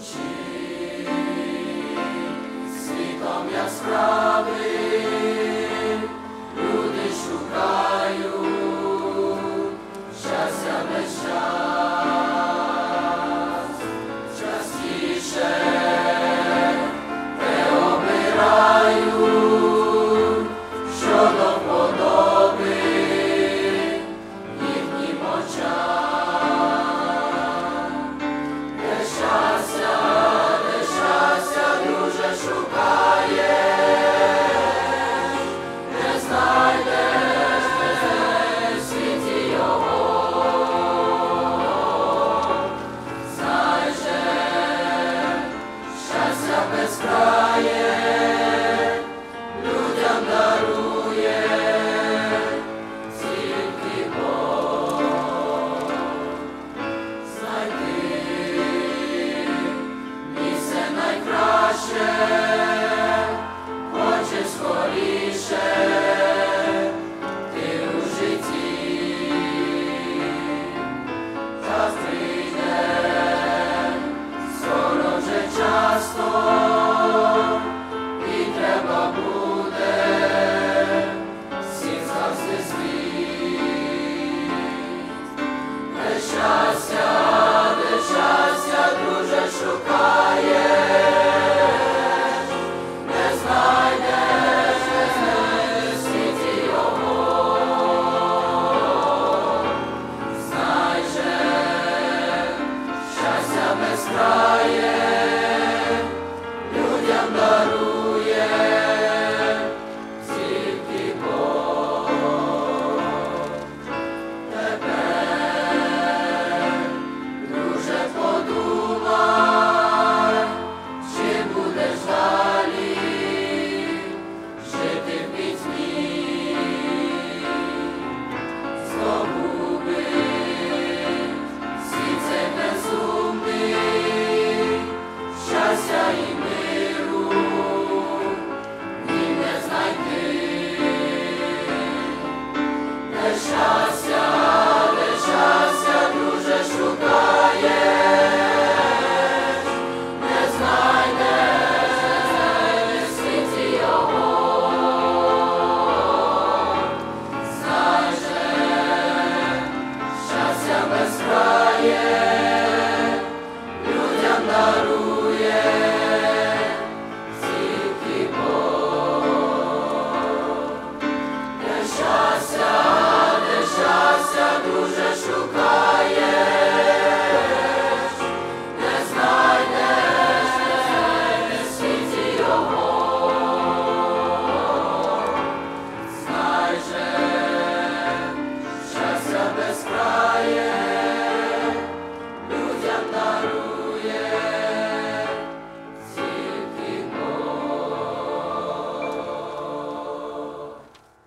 Звучить світом яскраво.